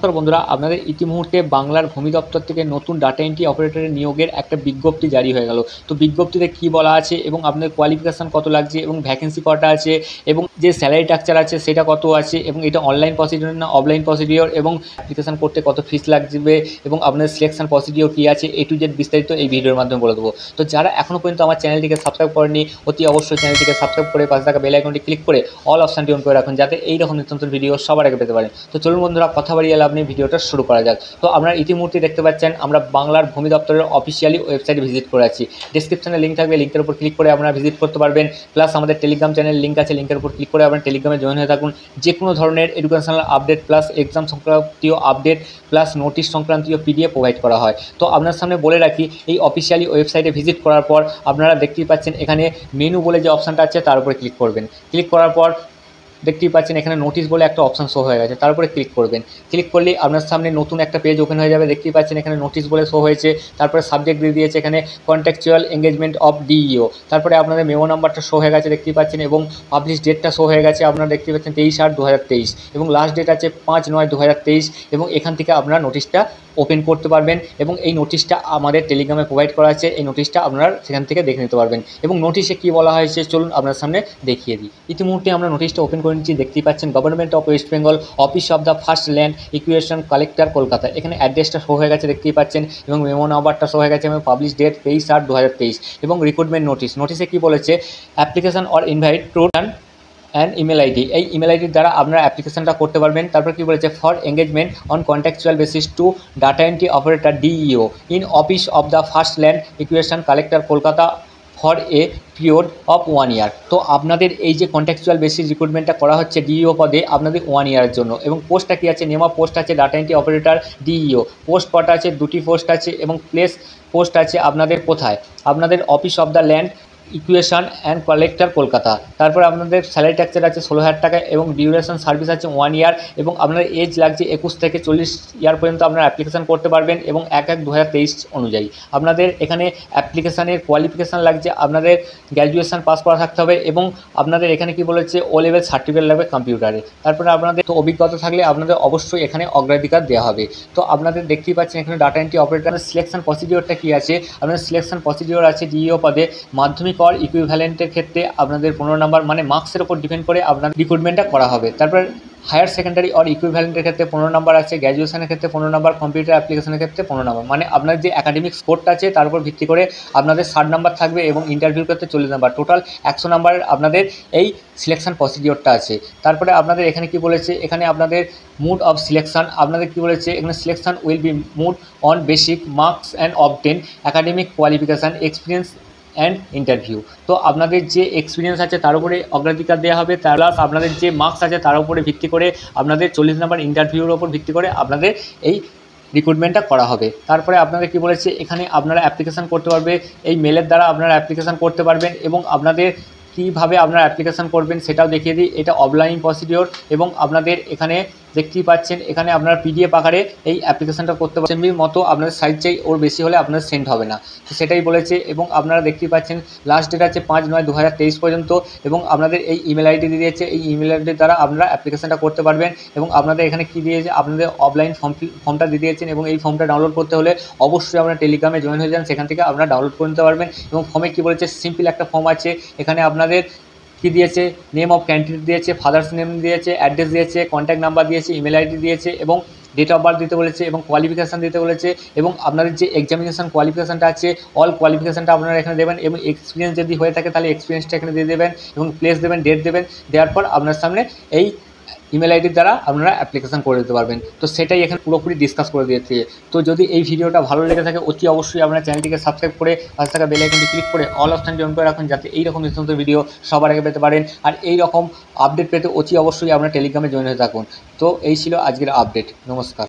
নমস্কার বন্ধুরা, আপনাদের ইতিমুহূর্তে বাংলার ভূমি দপ্তর থেকে নতুন ডাটা এন্ট্রি অপারেটরের নিয়োগের একটা বিজ্ঞপ্তি জারি হয়ে গেল। তো বিজ্ঞপ্তিতে কি বলা আছে এবং আপনাদের কোয়ালিফিকেশান কত লাগছে এবং ভ্যাকেন্সি কটা আছে এবং যে স্যালারি স্ট্রাকচার আছে সেটা কত আছে এবং এটা অনলাইন প্রসিডিওর না অফলাইন প্রসিডিওর এবং অ্যাপ্লিকেশান করতে কত ফিস লাগবে এবং আপনাদের সিলেকশন প্রসিডিওর কী আছে এ টু জেড বিস্তারিত এই ভিডিওর মাধ্যমে বলে দেবো। তো যারা এখনও পর্যন্ত আমার চ্যানেলটিকে সাবস্ক্রাইব করেনি অতি অবশ্যই চ্যানেলটিকে সাবস্ক্রাইব করে পাশে থাকা বেল আইকনটি ক্লিক করে অল অপশানটি অন করে রাখুন যাতে এই রকম নিত্য ভিডিও সবার আগে পেতে পারেন। তো চলুন বন্ধুরা, কথা বাড়িয়ে নেই ভিডিওটা শুরু করা যাক। তো আপনারা ইতিমধ্যে দেখতে পাচ্ছেন, আমরা বাংলার ভূমি দপ্তরের অফিসিয়ালি ওয়েবসাইটে ভিজিট করে আছি। ডিসক্রিপশনে লিঙ্ক থাকবে লিঙ্কের উপর ক্লিক করে আপনারা ভিজিট করতে পারবেন। প্লাস আমাদের টেলিগ্রাম চ্যানেল লিঙ্ক আছে লিঙ্কের উপর ক্লিক করে আপনার টেলিগ্রামে জয়েন হয়ে থাকুন। যে কোনো ধরনের এডুকেশনাল আপডেট প্লাস এক্সাম সংক্রান্তীয় আপডেট প্লাস নোটিশ সংক্রান্তীয় পিডিএফ প্রোভাইড করা হয়। তো আপনার সামনে বলে রাখি, এই অফিসিয়ালি ওয়েবসাইটে ভিজিট করার পর আপনারা দেখতেই পাচ্ছেন, এখানে মেনু বলে যে অপশানটা আছে, তার উপরে ক্লিক করবেন। ক্লিক করার পর দেখতেই পাচ্ছেন, এখানে নোটিশ বলে একটা অপশান শো হয়ে গেছে। তারপরে ক্লিক করবেন। ক্লিক করলেই আপনার সামনে নতুন একটা পেজ ওপেন হয়ে যাবে। দেখতেই পাচ্ছেন, এখানে নোটিশ বলে শো হয়েছে। তারপরে সাবজেক্ট দিয়ে দিয়েছে এখানে কন্ট্যাকচুয়াল এঙ্গেজমেন্ট অফ ডিইও তারপরে আপনাদের মেমো নাম্বারটা শো হয়ে গেছে, দেখতেই পাচ্ছেন, এবং পাবলিশ ডেটটা শো হয়ে গেছে আপনারা দেখতে পাচ্ছেন, তেইশ আট দু এবং লাস্ট ডেট আছে পাঁচ নয় দু এবং এখান থেকে আপনারা নোটিশটা ওপেন করতে পারবেন। এবং এই নোটিশটা আমাদের টেলিগ্রামে প্রোভাইড করা আছে। এই নোটিশটা আপনারা সেখান থেকে দেখে নিতে পারবেন। এবং নোটিশে কী বলা হয়েছে, চলুন আপনার সামনে দেখিয়ে দিই। ইতিমধ্যে আমরা নোটিশটা ওপেন নিচ্ছি দেখতেই পাচ্ছেন government of West Bengal office of the first land acquisition collector Kolkata এখানে অ্যাড্রেসটা শো হয়ে গেছে, দেখতেই পাচ্ছেন, এবং মেমো নাম্বারটা শো হয়ে গেছে, এবং পাবলিশ ডেট তেইশ আট দু এবং রিক্রুটমেন্ট নোটিশ নোটিশে কী বলেছে application or invite to and email ID এই ইমেল আইডির দ্বারা আপনারা অ্যাপ্লিকেশনটা করতে পারবেন। তারপর কী বলেছে for engagement on contractual basis to data entry operator DEO in office of the first land acquisition collector Kolkata for a period of one year তো আপনাদের এই যে কন্ট্যাকচুয়াল বেসিস রিক্রুটমেন্টটা করা হচ্ছে ডিইও পদে, আপনাদের ওয়ান ইয়ারের জন্য। এবং পোস্টটা কী আছে? নেমা পোস্ট আছে data entry operator DEO post কটা আছে? দুটি পোস্ট আছে এবং প্লেস পোস্ট আছে আপনাদের কোথায়? আপনাদের office of the land acquisition and collector Kolkata তারপর আপনাদের স্যালারি স্ট্রাকচার আছে ষোলো হাজার টাকা এবং ডিউরেশন সার্ভিস আছে ওয়ান ইয়ার এবং আপনার এজ লাগছে একুশ থেকে চল্লিশ ইয়ার পর্যন্ত আপনারা অ্যাপ্লিকেশান করতে পারবেন এবং এক এক দু অনুযায়ী। আপনাদের এখানে অ্যাপ্লিকেশানের কোয়ালিফিকেশান লাগছে, আপনাদের গ্র্যাজুয়েশান পাস করা থাকতে হবে এবং আপনাদের এখানে কি বলেছে ও লেভেল সার্টিফিকেট লাগবে কম্পিউটারে তারপরে আপনাদের তো অভিজ্ঞতা থাকলে আপনাদের অবশ্যই এখানে অগ্রাধিকার দেওয়া হবে। তো আপনাদের দেখতেই পাচ্ছেন এখানে ডাটা এন্ট্রি অপারেটার সিলেকশন প্রসিডিওরটা কী আছে? আপনাদের সিলেকশন প্রসিডিওর আছে ডিইও পদে মাধ্যমিক পর ইকুইভ্যালেন্টের ক্ষেত্রে আপনাদের পনেরো নাম্বার মানে মার্কসের ওপর ডিপেন্ড করে আপনার রিক্রুটমেন্টটা করা হবে। তারপর হায়ার সেকেন্ডারি অর ইকুইভ্যালেন্টের ক্ষেত্রে পনেরো নাম্বার আছে গ্র্যাজুয়েশনের ক্ষেত্রে পনেরো নাম্বার কম্পিউটার অ্যাপ্লিকেশনের ক্ষেত্রে পনেরো নাম্বার। মানে আপনার যে একাডেমিক স্কোরটা আছে, তার উপর ভিত্তি করে আপনাদের ষাট নাম্বার থাকবে এবং ইন্টারভিউ ক্ষেত্রে চল্লিশ নাম্বার। টোটাল একশো নাম্বারের আপনাদের এই সিলেকশন প্রসিডিওরটা আছে। তারপরে আপনাদের এখানে কি বলেছে? এখানে আপনাদের মুড অফ সিলেকশন আপনাদের কি বলেছে? এখানে selection will be made on basic marks and obtain academic qualification experience and interview তো আপনাদের যে এক্সপিরিয়েন্স আছে তার উপরে অগ্রাধিকার দেওয়া হবে তার প্লাস আপনাদের যে মার্কস আছে তার উপরে ভিত্তি করে আপনাদের চল্লিশ নাম্বার ইন্টারভিউর ওপর ভিত্তি করে আপনাদের এই রিক্রুটমেন্টটা করা হবে। তারপরে আপনাদের কি বলেছে, এখানে আপনারা অ্যাপ্লিকেশান করতে পারবে, এই মেলের দ্বারা আপনারা অ্যাপ্লিকেশান করতে পারবেন এবং আপনাদের কীভাবে আপনারা অ্যাপ্লিকেশান করবেন সেটাও দেখিয়ে দিই। এটা অফলাইন প্রসিডিওর এবং আপনাদের এখানে দেখতেই পাচ্ছেন, এখানে আপনারা পিডিএফ আকারে এই অ্যাপ্লিকেশনটা করতে পারছেন। মতো আপনাদের সাইজ চাই, ওর বেশি হলে আপনার সেন্ড হবে না। তো সেটাই বলেছে এবং আপনারা দেখতেই পাচ্ছেন লাস্ট ডেট আছে পাঁচ নয় দু পর্যন্ত এবং আপনাদের এই ইমেল আইডি দিয়ে দিয়েছে। এই ইমেল আইডির দ্বারা আপনারা অ্যাপ্লিকেশনটা করতে পারবেন এবং আপনাদের এখানে কী দিয়েছে আপনাদের অফলাইন ফর্ম ফর্মটা দিয়ে দিয়েছেন এবং এই ফর্মটা ডাউনলোড করতে হলে অবশ্যই আপনারা টেলিগ্রামে জয়েন হয়ে যান। সেখান থেকে আপনারা ডাউনলোড করে নিতে পারবেন এবং ফর্মে কী বলেছে? সিম্পল একটা ফর্ম আছে। এখানে আপনাদের কী দিয়েছে? নেম অফ ক্যান্ডিডেট দিয়েছে ফাদার্স নেম দিয়েছে অ্যাড্রেস দিয়েছে কন্ট্যাক্ট নাম্বার দিয়েছে ইমেল আইডি দিয়েছে এবং ডেট অফ বার্থ দিতে বলেছে এবং কোয়ালিফিকেশান দিতে বলেছে এবং আপনাদের যে এক্সামিনেশান কোয়ালিফিকেশানটা আছে অল কোয়ালিফিকেশানটা আপনারা এখানে দেবেন এবং এক্সপিরিয়েন্স যদি হয়ে থাকে তাহলে এক্সপিরিয়েন্সটা এখানে দিয়ে দেবেন এবং প্লেস দেবেন ডেট দেবেন, দেওয়ার পর আপনার সামনে এই ইমেল আইডির দ্বারা আপনারা অ্যাপ্লিকেশান করে দিতে পারবেন। তো সেটাই এখানে পুরোপুরি ডিসকাস করে দিয়েছে। তো যদি এই ভিডিওটা ভালো লেগে থাকে, অতি অবশ্যই আপনার চ্যানেলটিকে সাবস্ক্রাইব করে পাশে থাকা বেল আইকনটি ক্লিক করে অল অপশানটি জয়েন করে রাখুন, যাতে এইরকম নিত্য ভিডিও সবার আগে পেতে পারেন। আর এই রকম আপডেট পেতে অতি অবশ্যই আপনার টেলিগ্রামে জয়েন হয়ে থাকুন। তো এই ছিল আজকের আপডেট নমস্কার।